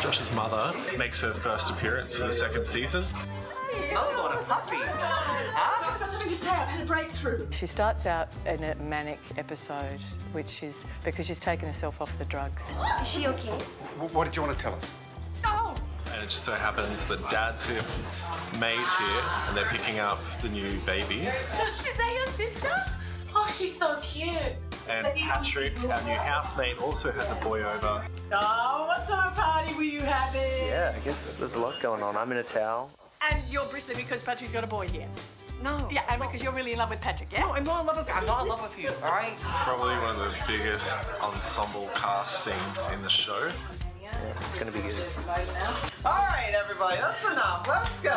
Josh's mother makes her first appearance for the second season. Oh, what a puppy. Huh? I've got something to. I've had a breakthrough. She starts out in a manic episode, which is because she's taken herself off the drugs. Is she okay? What did you want to tell us? Oh! And it just so happens that Dad's here, Mae's here, and they're picking up the new baby. She's that your sister? Oh, she's so cute. And Patrick, our new housemate, also has a boy over. Oh, what sort of party were you having? Yeah, I guess there's a lot going on. I'm in a towel. And you're bristling because Patrick's got a boy here. No. Yeah, and because you're really in love with Patrick, yeah? No, I'm not in love with I'm not in love with you, alright? Probably one of the biggest ensemble cast scenes in the show. Yeah, it's gonna be good. Alright, everybody, that's enough. Let's go.